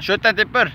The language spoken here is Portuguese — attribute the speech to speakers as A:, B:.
A: Shoot and tipper.